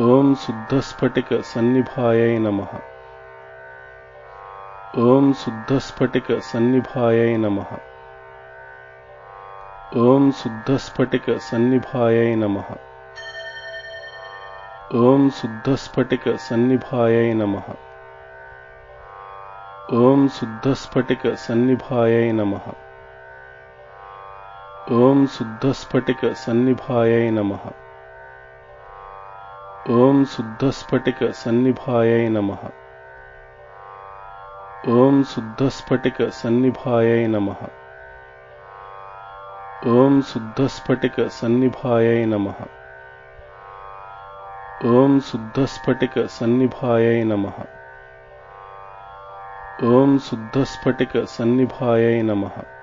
ॐ शुद्धस्फटिकसन्निभायै नमः। ॐ शुद्धस्फटिकसन्निभायै नमः। ॐ शुद्धस्फटिकसन्निभायै नमः। ॐ शुद्धस्फटिकसन्निभायै नमः। ॐ शुद्धस्फटिकसन्निभायै नमः। ॐ शुद्धस्फटिकसन्निभायै नमः। ॐ शुद्धस्फटिकसन्निभायै नमः। ॐ शुद्धस्फटिकसन्निभायै नमः। ॐ शुद्धस्फटिकसन्निभायै नमः। ॐ शुद्धस्फटिकसन्निभायै नमः। ॐ शुद्धस्फटिकसन्निभायै नमः।